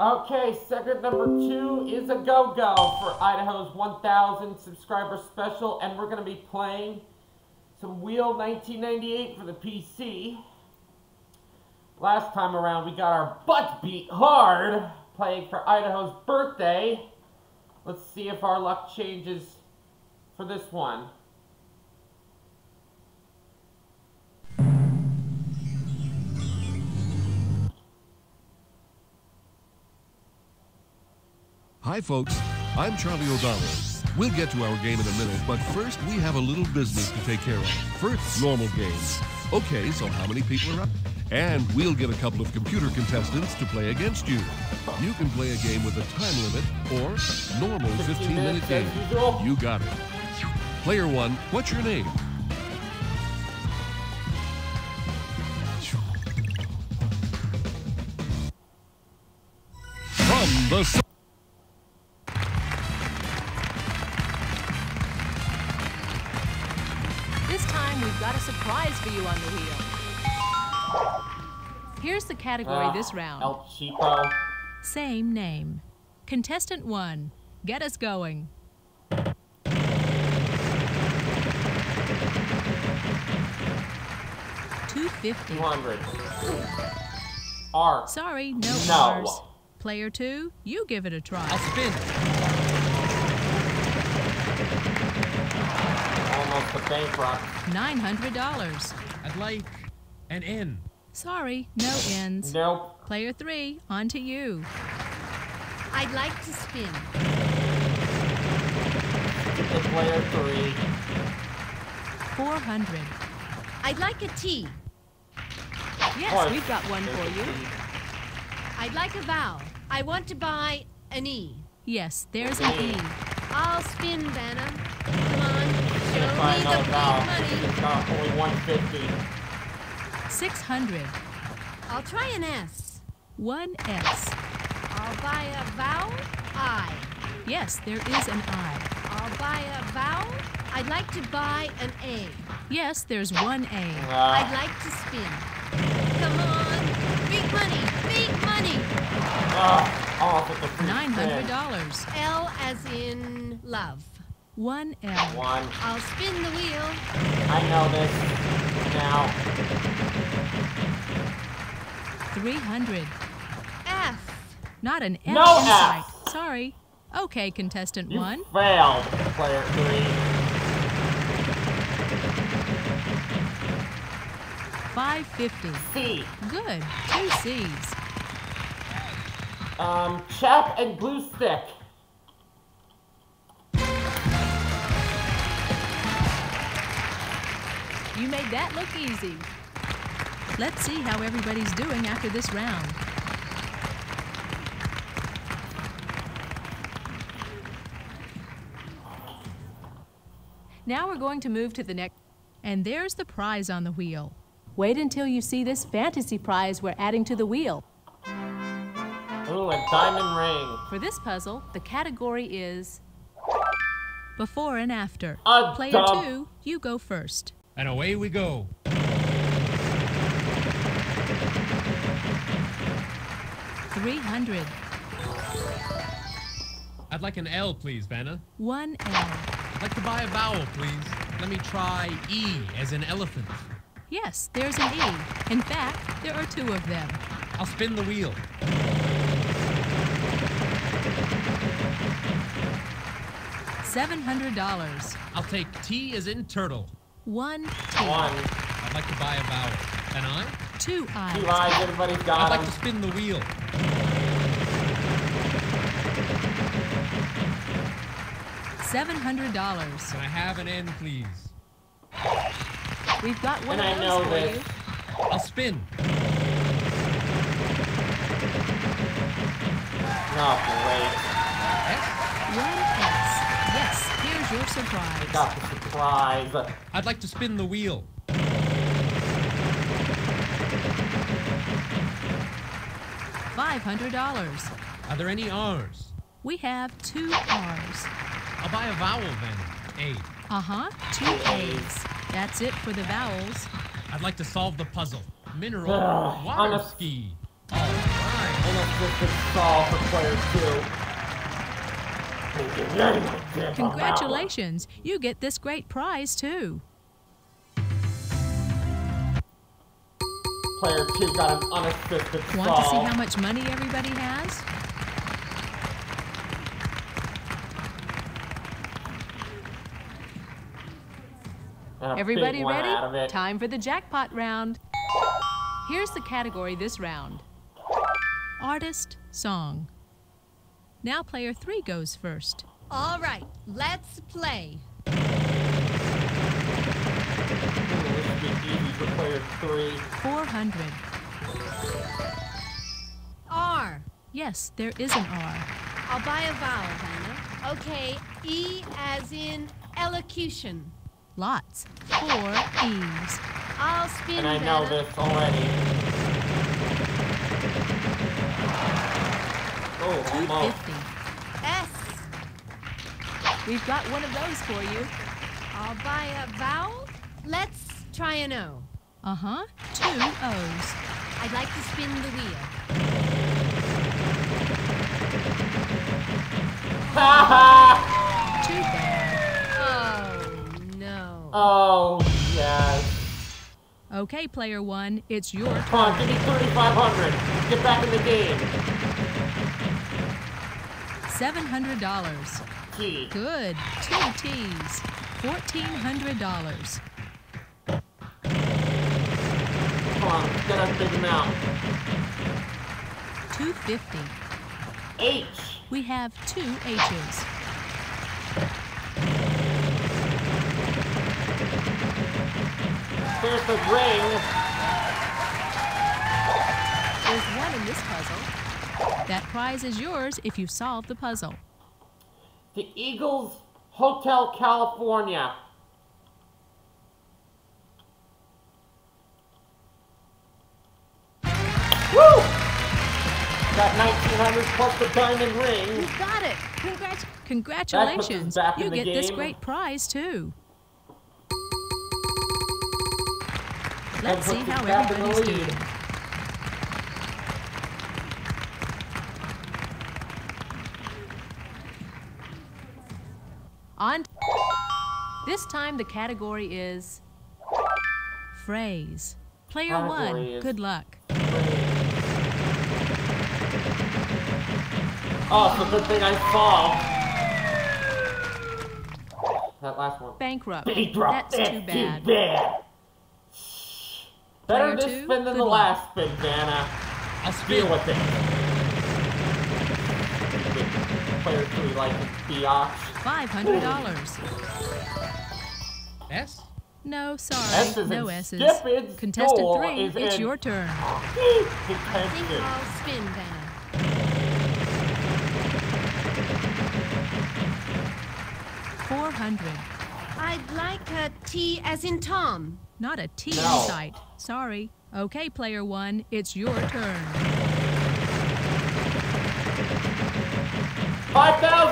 Okay, segment number two is a go-go for Idaho's 1,000 subscriber special, and we're going to be playing some Wheel 1998 for the PC. Last time around, we got our butt beat hard playing for Idaho's birthday. Let's see if our luck changes for this one. Hi, folks. I'm Charlie O'Donnell. We'll get to our game in a minute, but first we have a little business to take care of. First, normal games. Okay, so how many people are up? And we'll get a couple of computer contestants to play against you. You can play a game with a time limit or normal 15 minute game. You got it. Player one, what's your name? From the. Surprise for you on the wheel. Here's the category Ah, this round. El Cheapo. Same name. Contestant one, get us going. Two fifty. 200. R. Sorry, no, No. R's. Player two, you give it a try. I'll spin. Almost a bankrupt. Nine hundred dollars. I'd like an N. Sorry, no ends. Nope. Player three, on to you. I'd like to spin. The player three. Four hundred. I'd like a T. Yes, Course. we've got one for you. I'd like a vowel. I want to buy an E. Yes, there's an E. I'll spin, Vanna. Come on, show Buy me the another big It's not only 150. Six hundred. I'll try an S. One S. I'll buy a vowel. I. Yes, there is an I. I'll buy a vowel. I'd like to buy an A. Yes, there's one A. I'd Ah, like to spin. Come on, big money, big money. ah, almost with the free Nine hundred spin. dollars. L as in love. One L. One. I'll spin the wheel. I know this now. Three hundred. F. Not an F No F. Sorry. Okay, contestant You one. failed, player three. Five fifty. C. Good. Two C's. Um, chap and glue stick. You made that look easy. Let's see how everybody's doing after this round. Now we're going to move to the next. And there's the prize on the wheel. Wait until you see this fantasy prize we're adding to the wheel. Ooh, a diamond ring. For this puzzle, the category is before and after. A Player dump. two, you go first. And away we go. Three hundred. I'd like an L, please, Vanna. One L. I'd like to buy a vowel, please. Let me try E as in elephant. Yes, there's an E. In fact, there are two of them. I'll spin the wheel. Seven hundred dollars. I'll take T as in turtle. One T. One. I'd like to buy a vowel. An I? Two eyes. Two I's. eyes, everybody's I'd got like to spin the wheel. Seven hundred dollars. Can I have an N, please? We've got one And I of those know for this. you. I'll spin. Oh, great. One S. Yes, here's your surprise. Got the surprise. I'd like to spin the wheel. Five hundred dollars. Are there any R's? We have two R's. I'll buy a vowel then. A. Uh huh. Two A's. That's it for the vowels. I'd like to solve the puzzle. Mineral Ugh, water on a- ski. All right. And a unassisted stall for player two. Congratulations, you get this great prize too. Player two got an unassisted stall. Want to see how much money everybody has? And a big Everybody one out of ready? Time for the jackpot round. Here's the category this round Artist Song. Now, player three goes first. All right, let's play. Ooh, this should be easy for player three. 400. R. Yes, there is an R. I'll buy a vowel, Vanna. Okay, E as in elocution. Lots. Four E's. I'll spin And I know Vanna. this already. Oh, almost. 250. S. We've got one of those for you. I'll buy a vowel. Let's try an O. Uh huh. Two O's. I'd like to spin the wheel. Ha ha! Too bad. Oh, no. oh, yes. Okay, player one, it's your Come on, give me 3,500. Get back in the game. $700. Gee. Good. Two T's. $1,400. Come on, get us a big amount. 250. H. We have two H's. The ring. There's one in this puzzle. That prize is yours if you solve the puzzle. The Eagles Hotel California. Woo! Got 1900 plus the diamond ring. You got it. Congrats- Congratulations. You get this great prize too. Let's see how back in the everybody's doing. On. This time the category is phrase. Player Category one, good luck. Oh, it's a good thing I saw. That last one. Bankrupt. Bankrupt. That's too bad. Too bad. Better Player this two, spin than the luck. last spin, Vanna. I'll Deal spin. with it. Player three like biatch. $500. S? No, sorry. S is no S's. Stupid Contestant School three, is it's in- your turn. I think I'll spin Vanna. Four hundred. I'd like a T as in Tom. Not a T No. in sight. Sorry. Okay, player one, it's your turn. Five thousand.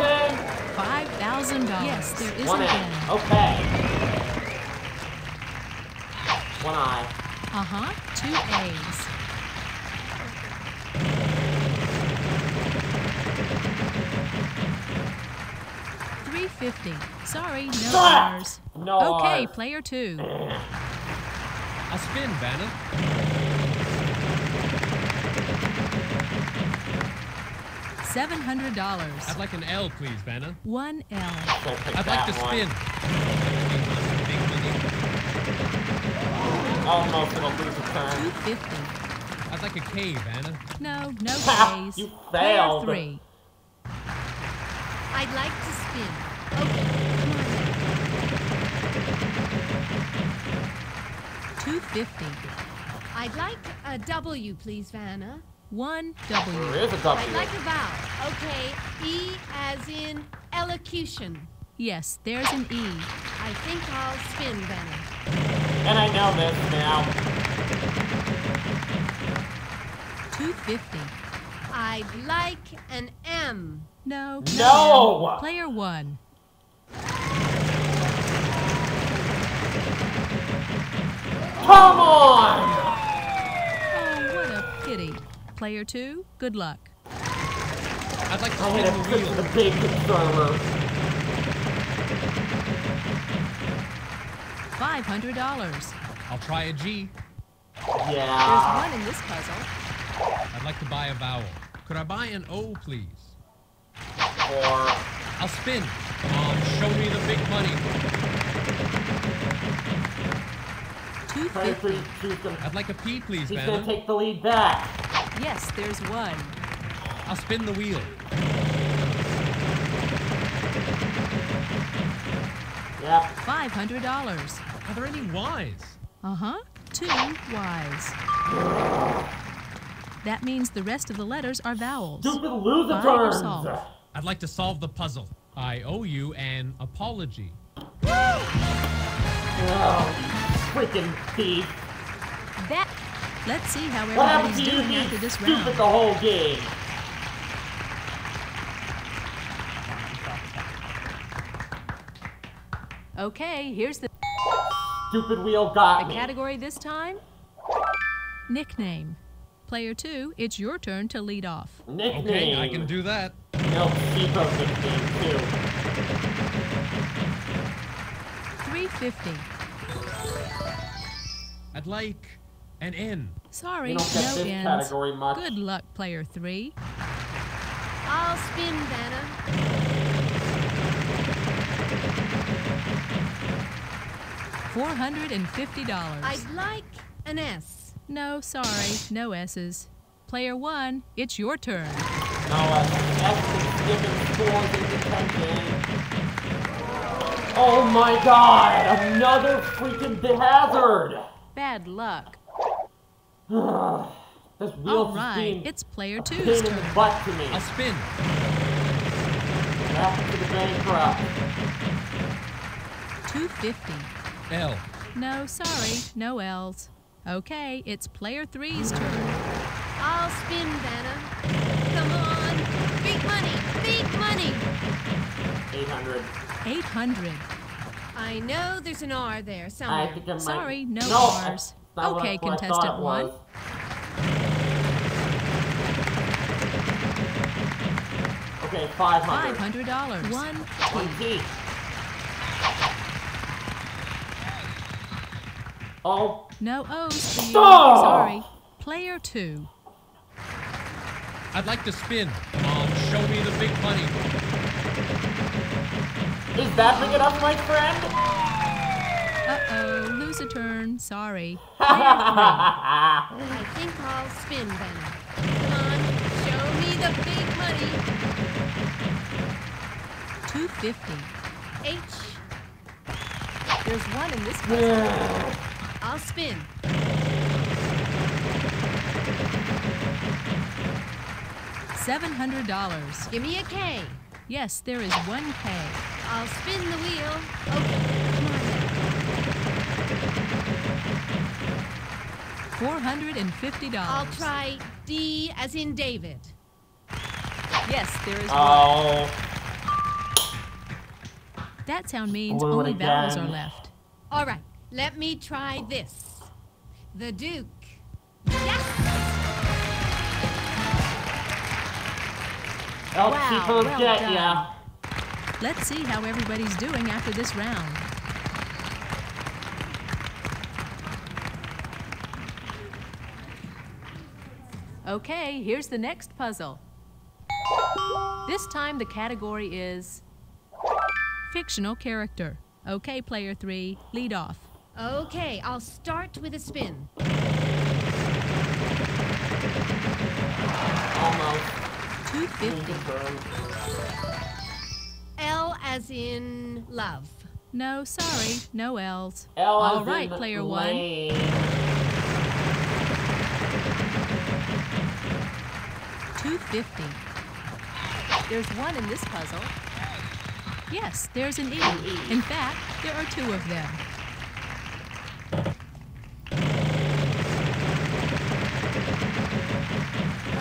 Yes, there is One a eye. Okay. One eye. Uh-huh. Two A's. Three fifty. Sorry, no R's. No okay, R's. player two. A spin, Vanna. $700. I'd like an L, please, Vanna. One L. I'd like to spin. Almost it'll lose a turn. 250 I'd like a K, Vanna. No, no K's. you failed. Three. I'd like to spin. Okay, 250 I'd like a W, please, Vanna. One There W. is a W. I'd like a vowel. Okay, E as in elocution. Yes, there's an E. I think I'll spin Vanna. And I know this now. Two fifty. I'd like an M. No. No! M. Player one. Come on! Oh, what a pity. Player two, good luck. I'd like to I spin hit the wheel. the big controller. $500. I'll try a G. Yeah. There's one in this puzzle. I'd like to buy a vowel. Could I buy an O, please? Or I'll spin. Mom, show me the big money. 250. to choose them. I'd like a P, please, He's gonna take the lead back. Yes, there's one. I'll spin the wheel. Yep. $500. Are there any Y's? Uh-huh. Two Y's. That means the rest of the letters are vowels. Stupid loser Buy turns. I'd like to solve the puzzle. I owe you an apology. Oh, you freaking thief. That. Let's see how everybody's doing after this stupid round. the whole game? Okay, here's the, Stupid wheel got the me. category this time. Nickname. Player two, it's your turn to lead off. Nickname. Okay, I can do that. No, Chico nickname too. 350. I'd like an N. Sorry, You don't get no this ends. Good luck, player three. I'll spin, Vanna. $450. I'd like an S. No, sorry, no S's. Player one, it's your turn. No, uh, that's the given scores in. Oh my god! Another freaking hazard! Bad luck. This wheel's All just it's player a two's pain in the turn. butt to me. I'll spin. Back to the bankrupt. 250. L. No, sorry, no L's. Okay, it's player three's turn. I'll spin, Vanna. Come on. Big money. Big money. 800. 800. I know there's an R there I somewhere. think I might. Sorry, no no R's. that's not Okay, what contestant thought one. was. Okay, 500. $500. One One T. T. Oh, No O's for you. Stop! Sorry. Player two. I'd like to spin. Mom, show me the big money. is that big enough, my friend? Uh-oh, lose a turn. Sorry. I think I'll spin, Vanna. Come on. Show me the big money. 250. H. There's one in this puzzle. I'll spin. $700. Give me a K. Yes, there is one K. I'll spin the wheel. Okay, come on now. $450. I'll try D as in David. Yes, there is one. Oh, That sound means Blew it only vowels are left. All right, let me try this. The Duke. Yes! El Wow, Chico's well get done. ya. Let's see how everybody's doing after this round. Okay, here's the next puzzle. This time the category is fictional character. Okay, player three, lead off. Okay, I'll start with a spin. Almost. 250. L as in love. No, sorry, no L's. L All right, player one. 250. There's one in this puzzle. Yes, there's an E. In fact, there are two of them.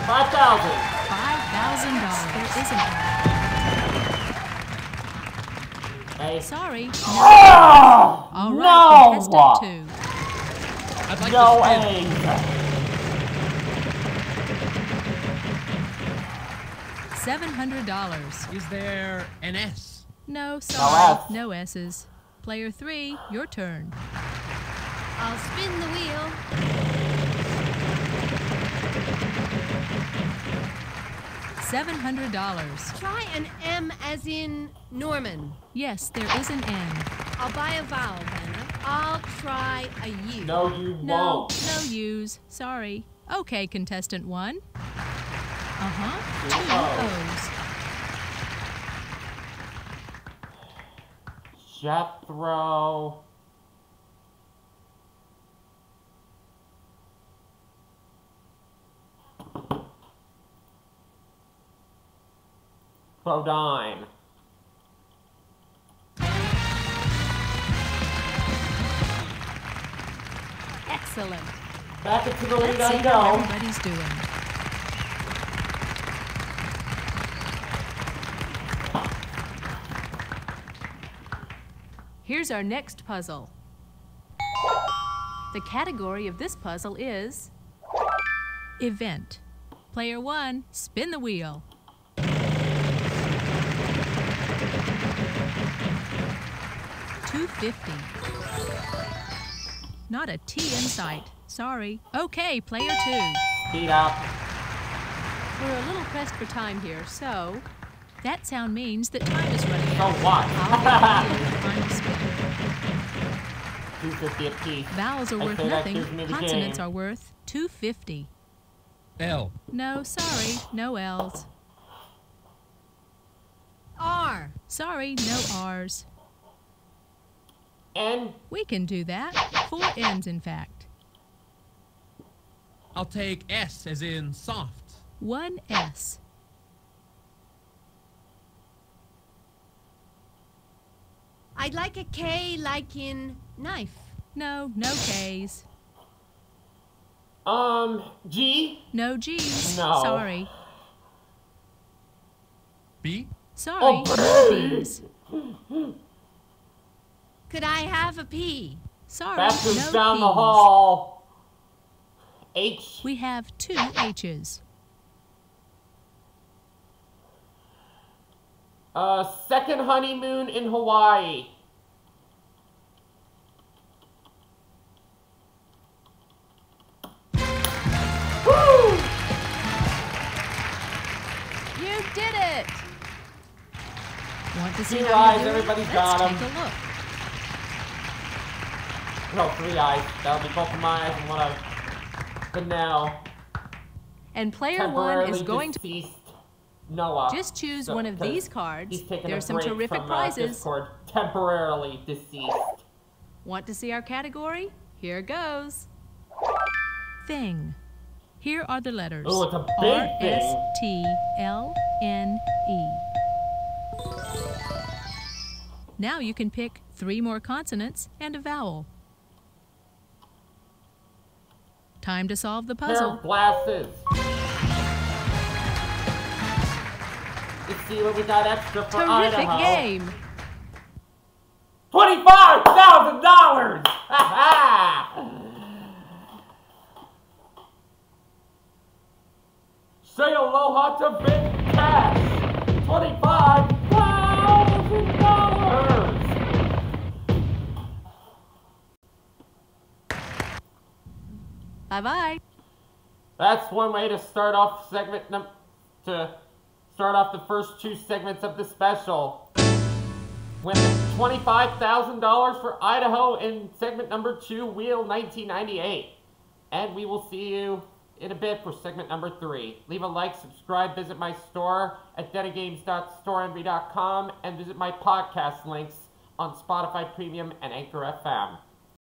Five thousand. Five thousand dollars. There isn't one. Hey. Sorry. No. Oh, All right, no. Contestant two. I'd like no to $700. Is there an S? No, sorry. S. No S's. Player three, your turn. I'll spin the wheel. $700. Try an M as in Norman. Yes, there is an M. I'll buy a vowel, Vanna. I'll try a U. No, you No, won't. no U's. Sorry. Okay, contestant one. Uh huh. Two Two O's. Jethro. Bodine. Excellent. Back into the lead Let's see I how go. everybody's doing. Here's our next puzzle. The category of this puzzle is Event. Player one, spin the wheel. Two fifty. Not a T in sight. Sorry. Okay, player two. Speed up. We're a little pressed for time here, so that sound means that time is running So out. what? I'll give you the final spin. 250. Vowels are I worth nothing. gives me the Consonants are worth 250. L. No, sorry, no L's. R. Sorry, no R's. N. We can do that. Four N's, in fact. I'll take S as in soft. One S. I'd like a K like in knife. No, no K's. Um, G. No G's. No. Sorry. B. Sorry, Oh, no B's. Could I have a P? Sorry, Bastards no down the hall. H. We have two H's. Uh, second honeymoon in Hawaii. Did it! Want to see Two eyes, you do it? everybody's Let's take a look. No, three eyes. That'll be both of my eyes and one of the now And player one is going to Noah. just choose So- one of 'cause these cards. He's taking There's a some break terrific from, uh, prizes. Discord. Temporarily deceased. Want to see our category? Here goes. Thing. Here are the letters. Ooh, it's a big R thing. S T L N E. Now you can pick three more consonants and a vowel. Time to solve the Pair puzzle. glasses. Let's see what we got extra for Terrific Idaho. game. Twenty-five thousand dollars. Say aloha to Big Cash. Twenty-five thousand dollars. Bye bye. That's one way to start off segment num to start off the first two segments of the special. Thousand dollars for Idaho in segment number two, Wheel 1998, and we will see you in a bit for segment number three. Leave a like, subscribe, visit my store at denofgames.storenvy.com, and visit my podcast links on Spotify Premium and Anchor FM.